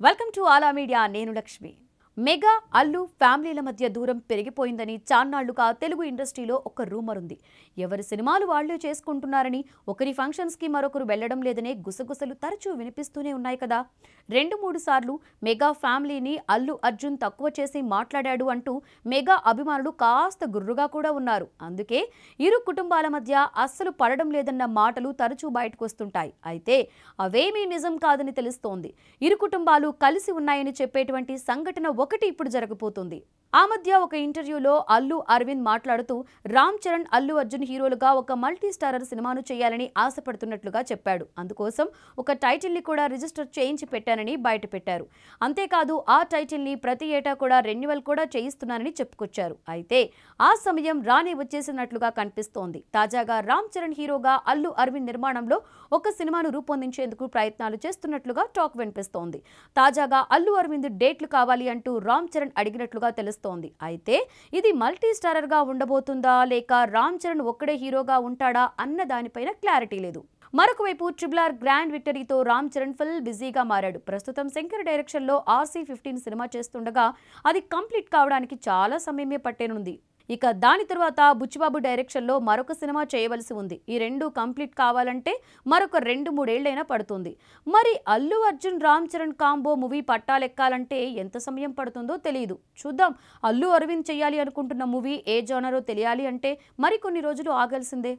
Welcome to ఆలా media నేను Lakshmi. Mega Allu ఫ్యామిలీల మధ్య దూరం పెరిగిపోయిందని చాన్నాళ్ళుగా తెలుగు ఇండస్ట్రీలో ఒక రూమర్ ఉంది. ఎవరి సినిమాలు వాళ్ళే చేసుకుంటున్నారని ఒకరి ఫంక్షన్స్కి మరొకరు వెళ్ళడం లేదనే గుసగుసలు తరచూ వినిపిస్తూనే ఉన్నాయి కదా. రెండు మూడు సార్లు మెగా ఫ్యామిలీని అల్లు అర్జున్ తక్కువ చేసి మాట్లాడాడు అంటూ మెగా అభిమానులు కాస్త గుర్రుగా కూడా ఉన్నారు. అందుకే ఇరు కుటుంబాల మధ్య అస్సలు పడడం లేదన్న మాటలు తరచూ బయటకు వస్తుంటాయి. అయితే అవేమీ నిజం కాదని తెలుస్తోంది. ఇరు కుటుంబాలు కలిసి ఉన్నాయని చెప్పేటువంటి సంఘటన ఒకటి ఇప్పుడు జరగబోతుంది. ఆ మధ్య ఒక ఇంటర్వ్యూలో అల్లు అరవింద్ మాట్లాడుతూ రామ్ చరణ్ అల్లు అర్జున్ హీరోలుగా ఒక మల్టీ స్టారర్ సినిమాను చేయాలని ఆశపడుతున్నట్లుగా చెప్పాడు. అందుకోసం ఒక టైటిల్ని కూడా రిజిస్టర్ చేయించి పెట్టానని బయటపెట్టారు. అంతేకాదు ఆ టైటిల్ని ప్రతి ఏటా కూడా రెన్యువల్ కూడా చేయిస్తున్నానని చెప్పుకొచ్చారు. అయితే ఆ సమయం రాని వచ్చేసినట్లుగా కనిపిస్తోంది. తాజాగా రామ్ చరణ్ హీరోగా అల్లు అరవింద్ నిర్మాణంలో ఒక సినిమాను రూపొందించేందుకు ప్రయత్నాలు చేస్తున్నట్లుగా టాక్ వినిపిస్తోంది. తాజాగా అల్లు అరవింద్ డేట్లు కావాలి అంటూ రామ్ చరణ్ అడిగినట్లుగా తెలుస్తోంది. అయితే ఇది మల్టీ స్టారర్గా ఉండబోతుందా? లేక రామ్ చరణ్ ఒక్కడే హీరోగా ఉంటాడా? అన్న దానిపైన క్లారిటీ లేదు. మరొక వైపు ట్రిబుల్ ఆర్ గ్రాండ్ విక్టరీతో రామ్ చరణ్ ఫుల్ బిజీగా మారాడు. ప్రస్తుతం శంకర్ డైరెక్షన్లో ఆర్సీ ఫిఫ్టీన్ సినిమా చేస్తుండగా అది కంప్లీట్ కావడానికి చాలా సమయమే పట్టేనుంది. ఇక దాని తర్వాత బుచ్చిబాబు డైరెక్షన్లో మరొక సినిమా చేయవలసి ఉంది. ఈ రెండు కంప్లీట్ కావాలంటే మరొక రెండు మూడేళ్ళైనా పడుతుంది. మరి అల్లు అర్జున్ రామ్ చరణ్ కాంబో మూవీ పట్టాలెక్కాలంటే ఎంత సమయం పడుతుందో తెలియదు చూద్దాం. అల్లు అరవింద్ చేయాలి అనుకుంటున్న మూవీ ఏ జోనరో తెలియాలి అంటే మరికొన్ని రోజులు ఆగాల్సిందే.